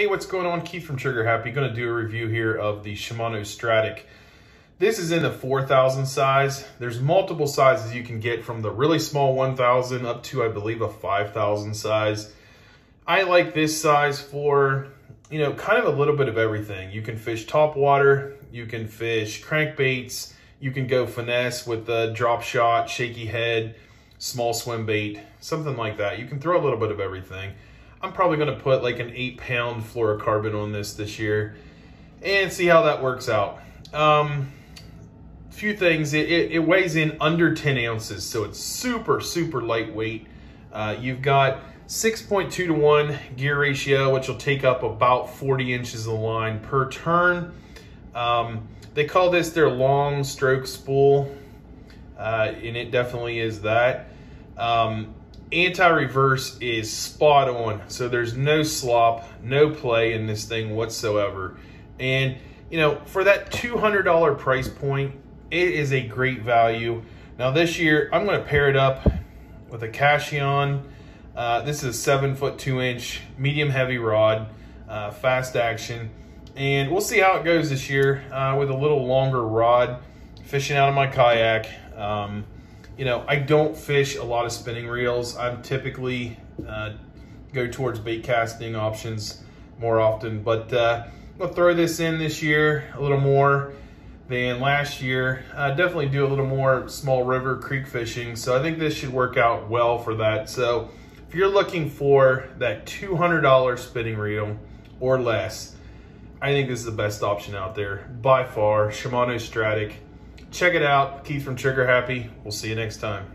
Hey, what's going on? Keith from Trigger Happy. Going to do a review here of the Shimano Stradic. This is in the 4000 size. There's multiple sizes you can get from the really small 1000 up to, I believe, a 5000 size. I like this size for, you know, kind of a little bit of everything. You can fish top water, you can fish crankbaits, you can go finesse with the drop shot, shaky head, small swim bait, something like that. You can throw a little bit of everything. I'm probably going to put like an eight pound fluorocarbon on this this year and see how that works out. Um, few things, it, it, it, weighs in under 10 ounces, so it's super, super lightweight. Uh, you've got 6.2 to 1 gear ratio, which will take up about 40 inches of line per turn. Um, they call this their long stroke spool, uh, and it definitely is that. Um, anti-reverse is spot on. So there's no slop, no play in this thing whatsoever. And, you know, for that $200 price point, it is a great value. Now this year, I'm going to pair it up with a Cashion. Uh, this is a seven foot two inch medium heavy rod, uh, fast action. And we'll see how it goes this year uh, with a little longer rod, fishing out of my kayak. Um, you know, I don't fish a lot of spinning reels. I'm typically uh, go towards bait casting options more often, but uh, I'll throw this in this year a little more than last year. Uh, definitely do a little more small river creek fishing. So I think this should work out well for that. So if you're looking for that $200 spinning reel or less, I think this is the best option out there by far. Shimano Stradic. Check it out. Keith from Trigger Happy. We'll see you next time.